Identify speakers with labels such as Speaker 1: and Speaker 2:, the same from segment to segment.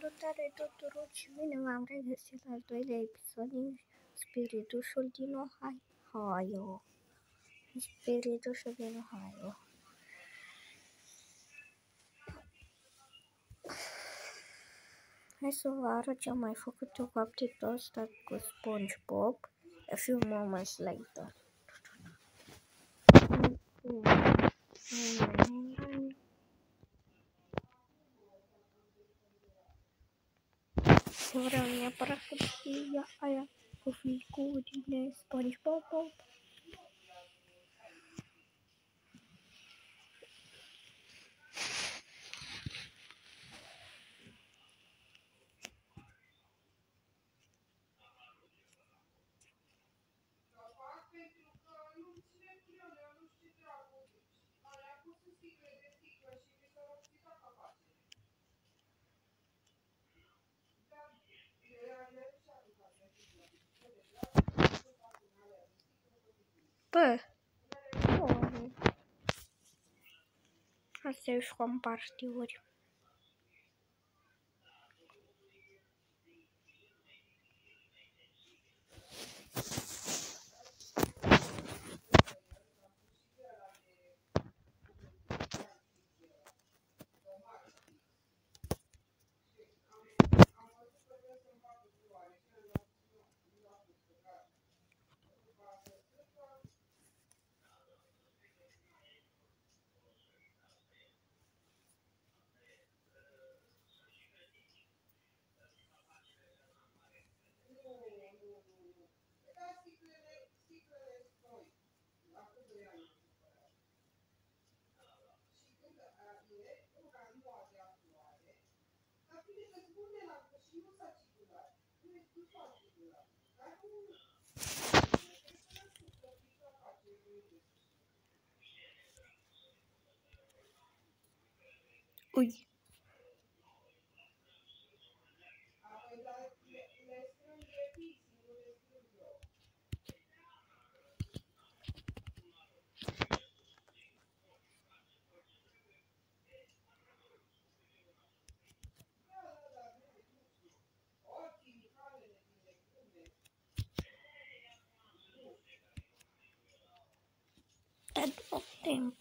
Speaker 1: Salutare tuturor și bine v-am regăsit la al doilea episod din Spiritușul din Ohio. Spiritușul din Ohio. Hai să vă arăt ce am mai făcut eu cu update-ul ăsta cu SpongeBob a few moments later. Wikipedia, Eier, Profil, Godines, SpongeBob, Bob. Bă, nu. Asta e Ой. that of thing.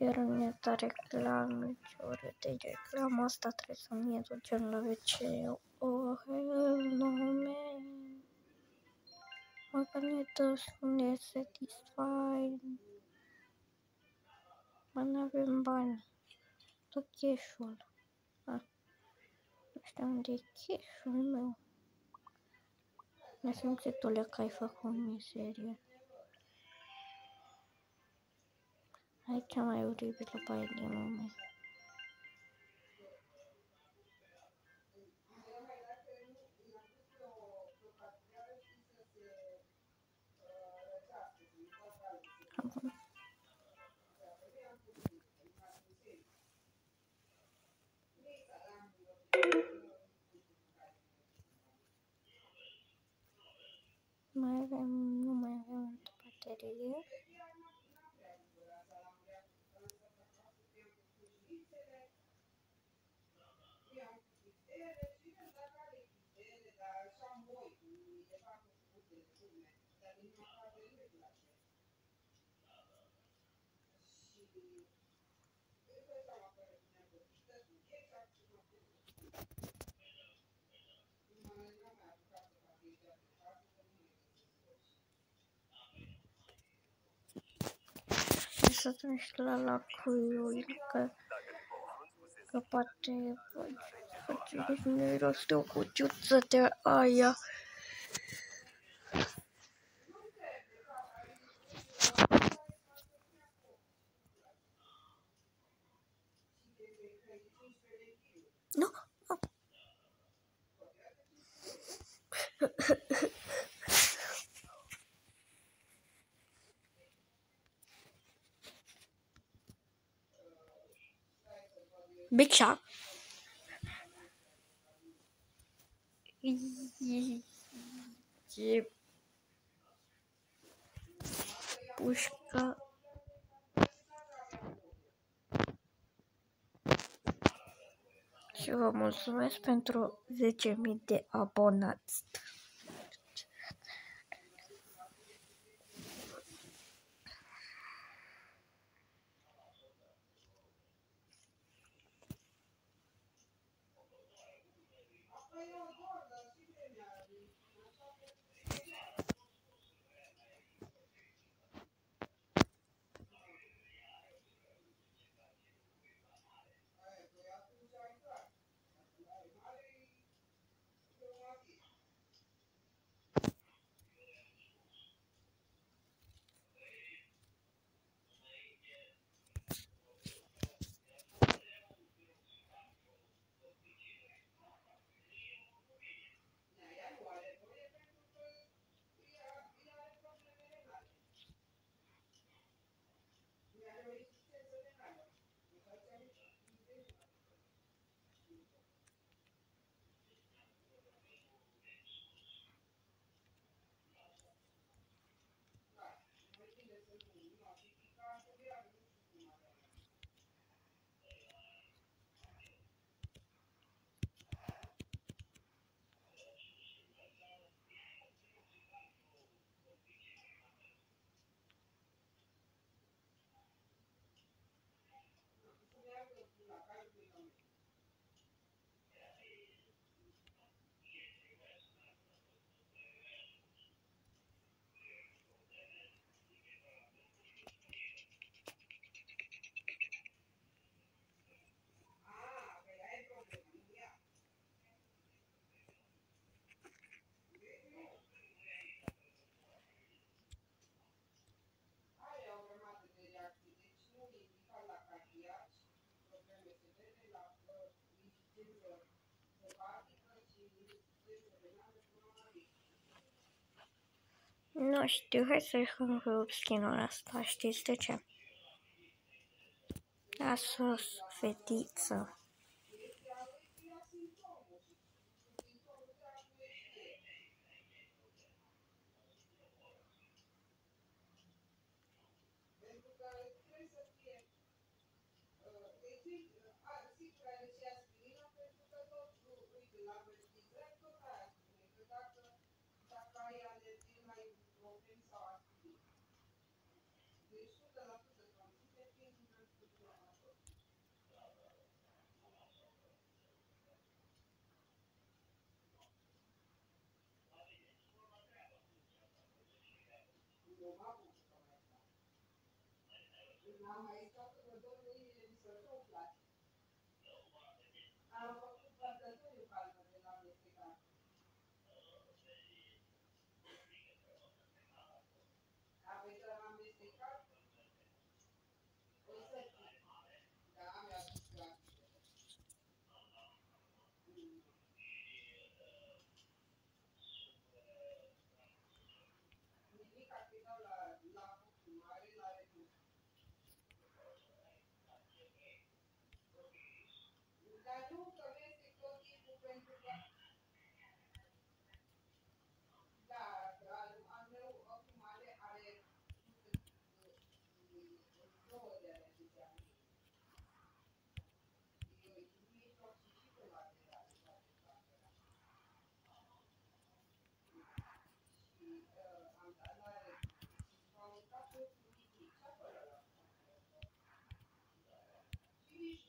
Speaker 1: Iar îmi iată reclame, ce oră de reclamă asta trebuie să mi ducem la WC. Oh, hell no, man. Mă gândesc să ne satisfied. Mă, n-avem bani. Tot cash-ul. Ah. Nu știu unde e cash-ul meu. Nesimțitule că ai făcut miserie. I can I would em up by any moment. Mas é uma, uma bateria. satın işlerle koyuyor ilk kapattı. Çünkü şimdi rastı okuyup zaten ayağı. Big Shot. E pușca și vă mulțumesc pentru 10.000 de abonați. Nu știu, hai să-i rup skin-ul ăsta, știți de ce? Asus, fetiță. tomar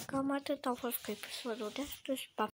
Speaker 1: Și cam atât au fost cu episodul de astăzi. Pa!